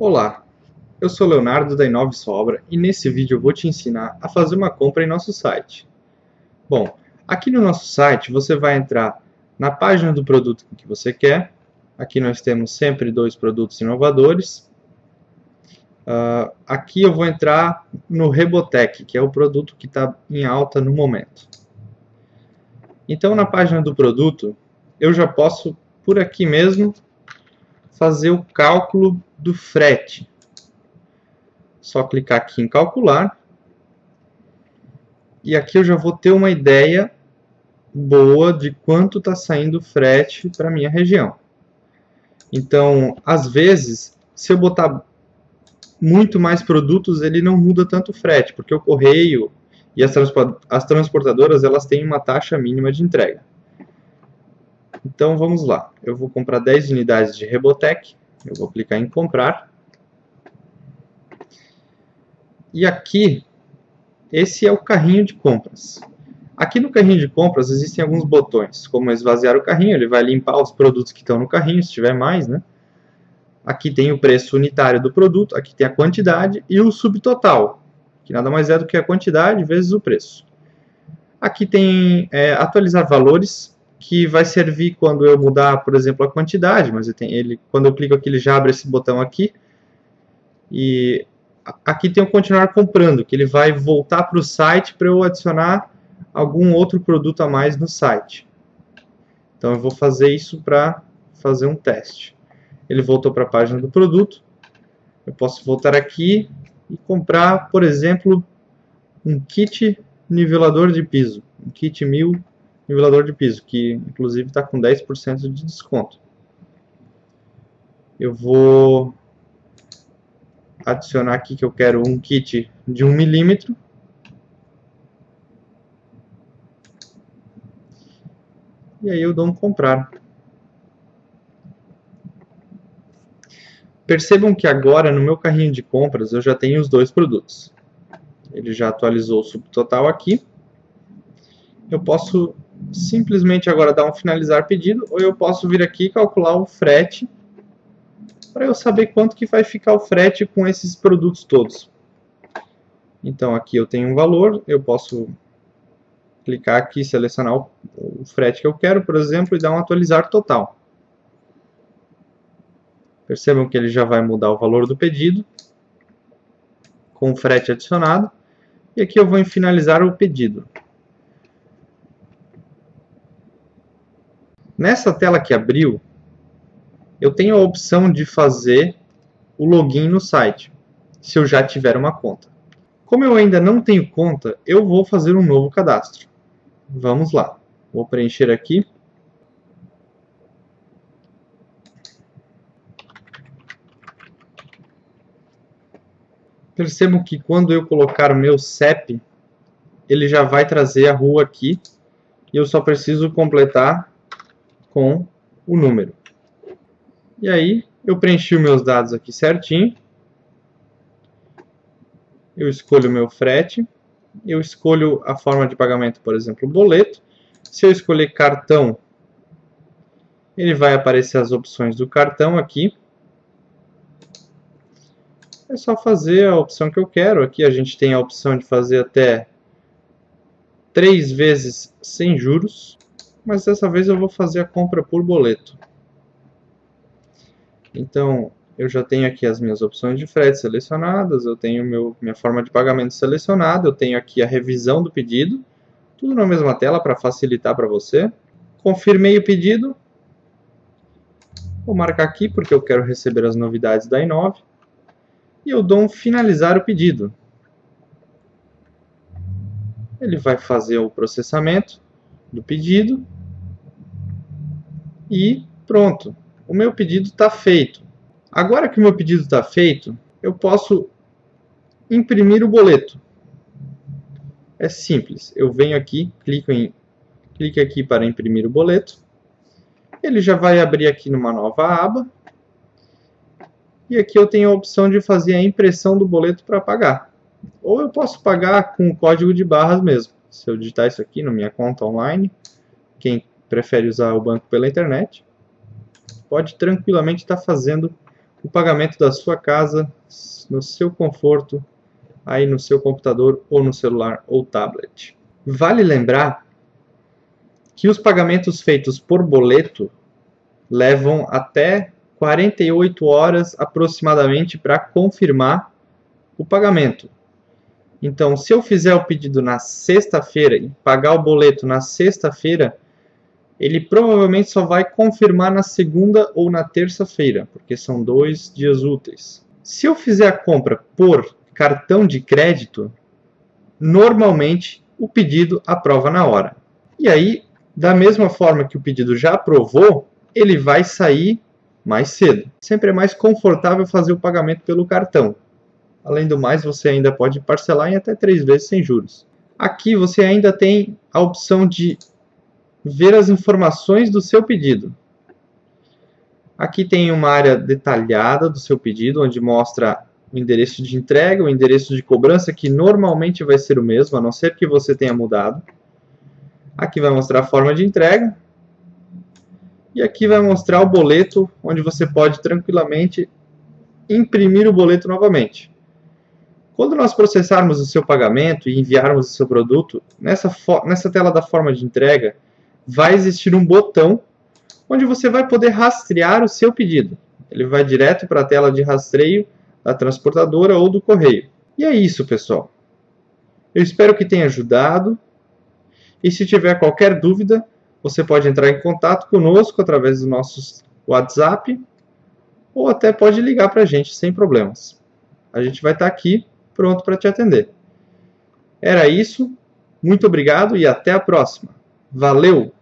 Olá, eu sou Leonardo da Inove Sobra e nesse vídeo eu vou te ensinar a fazer uma compra em nosso site. Bom, aqui no nosso site você vai entrar na página do produto que você quer. Aqui nós temos sempre dois produtos inovadores. Uh, aqui eu vou entrar no Rebotec, que é o produto que está em alta no momento. Então na página do produto eu já posso por aqui mesmo fazer o cálculo do frete. Só clicar aqui em calcular. E aqui eu já vou ter uma ideia boa de quanto está saindo o frete para minha região. Então, às vezes, se eu botar muito mais produtos, ele não muda tanto o frete, porque o correio e as, transportadoras elas têm uma taxa mínima de entrega. Então vamos lá, eu vou comprar 10 unidades de Rebotec, eu vou clicar em comprar. E aqui, esse é o carrinho de compras. Aqui no carrinho de compras existem alguns botões, como esvaziar o carrinho, ele vai limpar os produtos que estão no carrinho, se tiver mais, né? Aqui tem o preço unitário do produto, aqui tem a quantidade e o subtotal, que nada mais é do que a quantidade vezes o preço. Aqui tem é, atualizar valores, que vai servir quando eu mudar, por exemplo, a quantidade, mas ele, quando eu clico aqui, ele já abre esse botão aqui. E aqui tem o continuar comprando, que ele vai voltar para o site para eu adicionar algum outro produto a mais no site. Então eu vou fazer isso para fazer um teste. Ele voltou para a página do produto. Eu posso voltar aqui e comprar, por exemplo, um kit nivelador de piso, um kit 1000 nivelador de piso, que inclusive está com 10% de desconto. Eu vou adicionar aqui que eu quero um kit de 1 milímetro. E aí eu dou um comprar. Percebam que agora no meu carrinho de compras eu já tenho os dois produtos. Ele já atualizou o subtotal aqui. Eu posso simplesmente agora dar um finalizar pedido, ou eu posso vir aqui e calcular o frete para eu saber quanto que vai ficar o frete com esses produtos todos. Então aqui eu tenho um valor, eu posso clicar aqui, selecionar o, o frete que eu quero, por exemplo, e dar um atualizar total. Percebam que ele já vai mudar o valor do pedido com o frete adicionado. E aqui eu vou em finalizar o pedido. Nessa tela que abriu, eu tenho a opção de fazer o login no site, se eu já tiver uma conta. Como eu ainda não tenho conta, eu vou fazer um novo cadastro. Vamos lá. Vou preencher aqui. Percebam que quando eu colocar o meu CEP, ele já vai trazer a rua aqui e eu só preciso completar com o número. E aí, eu preenchi os meus dados aqui certinho. Eu escolho o meu frete. Eu escolho a forma de pagamento, por exemplo, boleto. Se eu escolher cartão, ele vai aparecer as opções do cartão aqui. É só fazer a opção que eu quero. Aqui a gente tem a opção de fazer até três vezes sem juros mas dessa vez eu vou fazer a compra por boleto. Então, eu já tenho aqui as minhas opções de frete selecionadas, eu tenho meu, minha forma de pagamento selecionada, eu tenho aqui a revisão do pedido, tudo na mesma tela para facilitar para você. Confirmei o pedido, vou marcar aqui porque eu quero receber as novidades da Inove, e eu dou um finalizar o pedido. Ele vai fazer o processamento, do pedido e pronto. O meu pedido está feito. Agora que o meu pedido está feito, eu posso imprimir o boleto. É simples. Eu venho aqui, clico em clique aqui para imprimir o boleto. Ele já vai abrir aqui numa nova aba. E aqui eu tenho a opção de fazer a impressão do boleto para pagar. Ou eu posso pagar com o código de barras mesmo se eu digitar isso aqui na minha conta online, quem prefere usar o banco pela internet, pode tranquilamente estar fazendo o pagamento da sua casa no seu conforto, aí no seu computador ou no celular ou tablet. Vale lembrar que os pagamentos feitos por boleto levam até 48 horas aproximadamente para confirmar o pagamento. Então, se eu fizer o pedido na sexta-feira e pagar o boleto na sexta-feira, ele provavelmente só vai confirmar na segunda ou na terça-feira, porque são dois dias úteis. Se eu fizer a compra por cartão de crédito, normalmente o pedido aprova na hora. E aí, da mesma forma que o pedido já aprovou, ele vai sair mais cedo. Sempre é mais confortável fazer o pagamento pelo cartão. Além do mais, você ainda pode parcelar em até três vezes sem juros. Aqui você ainda tem a opção de ver as informações do seu pedido. Aqui tem uma área detalhada do seu pedido, onde mostra o endereço de entrega, o endereço de cobrança, que normalmente vai ser o mesmo, a não ser que você tenha mudado. Aqui vai mostrar a forma de entrega. E aqui vai mostrar o boleto, onde você pode tranquilamente imprimir o boleto novamente. Quando nós processarmos o seu pagamento e enviarmos o seu produto, nessa, nessa tela da forma de entrega, vai existir um botão onde você vai poder rastrear o seu pedido. Ele vai direto para a tela de rastreio da transportadora ou do correio. E é isso, pessoal. Eu espero que tenha ajudado. E se tiver qualquer dúvida, você pode entrar em contato conosco através do nosso WhatsApp ou até pode ligar para a gente sem problemas. A gente vai estar aqui pronto para te atender. Era isso. Muito obrigado e até a próxima. Valeu!